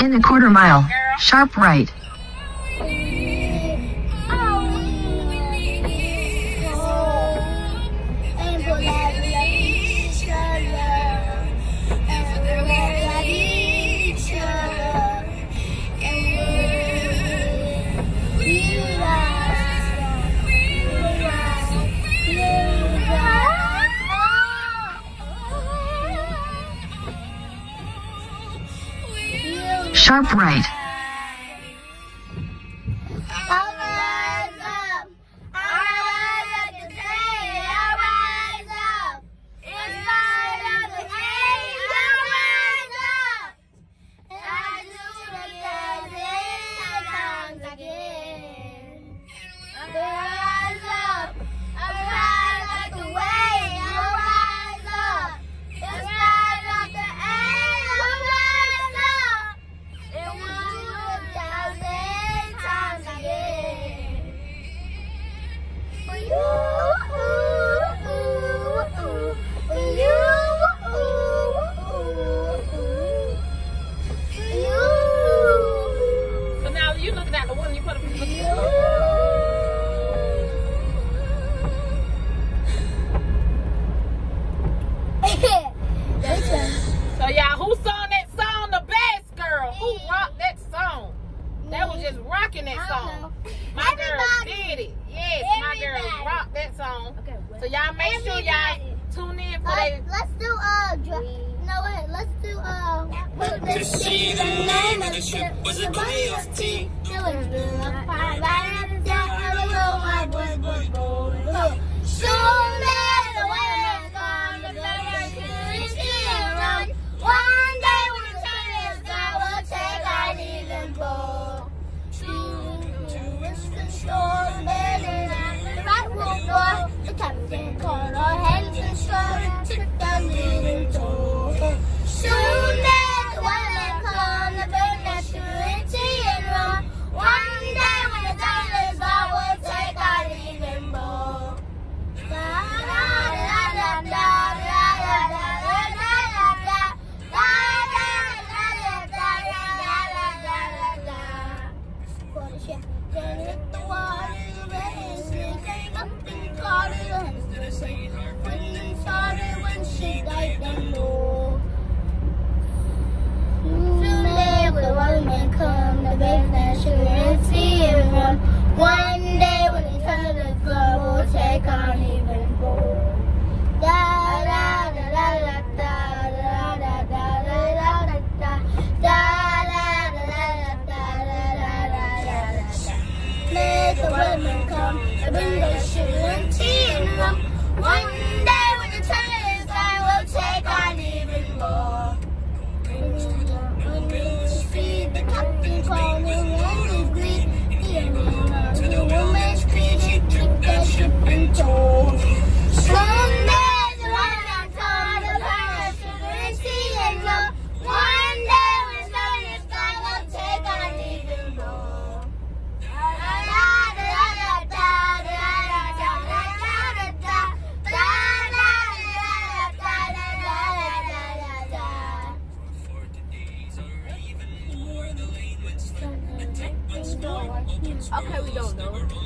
In the quarter mile, sharp right. Sharp right. So y'all make and sure y'all tune in for Let's do a. no wait, let's do uh put the see the name of the ship was a was something the Wonder Greek. He had took that ship and tore. Okay, we don't know.